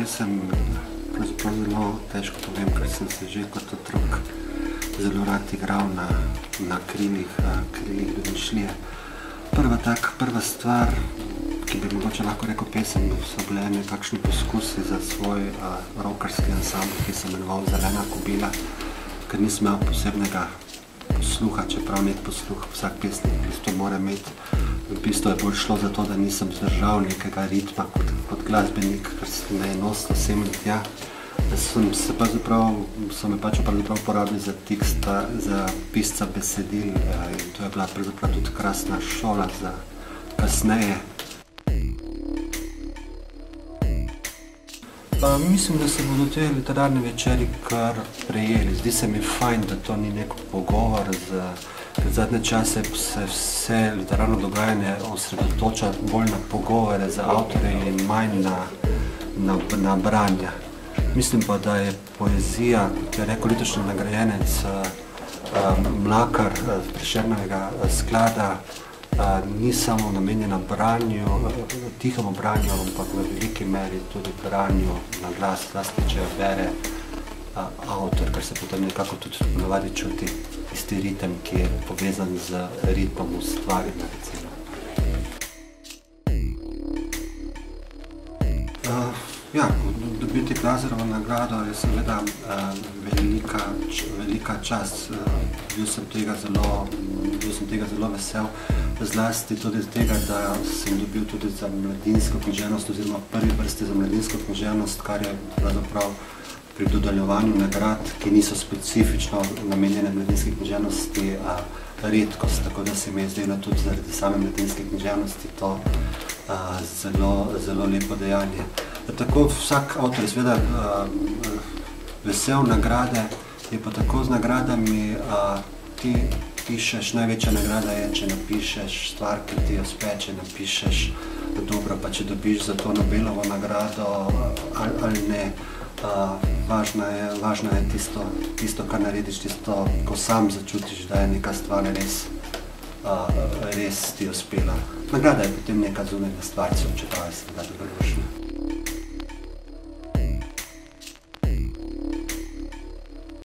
pesem pravzaprav zelo težko povem, ker sem se že kot otrok zelo rad igral na, na krilih, krilih domišljije. Prva tak, prva stvar, ki bi mogoče lahko rekel pesem, so bile nekakšni poskusi za svoj uh, rockerski ansambl, ki sem imenoval Zelena kobila, ker nisem imel posebnega posluha, čeprav nek posluh vsak pesnik v bistvu mora imeti. V bistvu je bolj šlo za to, da nisem zdržal nekega ritma kot, kot glasbenik, ker se me je nosilo sem in tja. Sem se pa zaprav, so me pač pravzaprav uporabili za teksta, za pisca besedil eh, in to je bila pravzaprav tudi krasna šola za kasneje. Pa mislim, da se bodo te literarne večeri kar prejeli. Zdi se mi fajn, da to ni nek pogovor z zadnje čase se vse literarno dogajanje osredotoča bolj na pogovore z avtorje in manj na, na, na branja. Mislim pa, da je poezija, kot je rekel letošnji nagrajenec Mlakar Prešernovega sklada, ni samo namenjena branju, uh, tihemu branju, ampak v veliki meri tudi branju na glas, zlasti če bere uh, avtor, kar se potem nekako tudi ponavadi čuti tisti ritem, ki je povezan z ritmom ustvarjanja, recimo. Uh, ja, dobiti Glazerovo nagrado je seveda uh, velika, velika čast. Uh, bil, sem tega zelo, bil sem tega zelo vesel, zlasti tudi tega, da sem dobil tudi za mladinsko književnost oziroma prvi vrsti za mladinsko književnost, kar je pravzaprav pri dodeljevanju nagrad, ki niso specifično namenjene mladinski književnosti, a redkost, tako da se mi je zdelo tudi zaradi same mladinske književnosti to a, zelo, zelo lepo dejanje. Tako vsak avtor je seveda vesel nagrade, je pa tako z nagradami, a, ti pišeš, največja nagrada je, če napišeš stvar, ki ti jo uspe, če napišeš dobro, pa če dobiš za to Nobelovo nagrado ali, ali ne. Uh, važno je, važno je tisto, tisto, kar narediš, tisto, ko sam začutiš, da je neka stvar res, uh, res ti uspela. Nagrada je potem neka zunanja stvar, če pravi se da dobrodošla.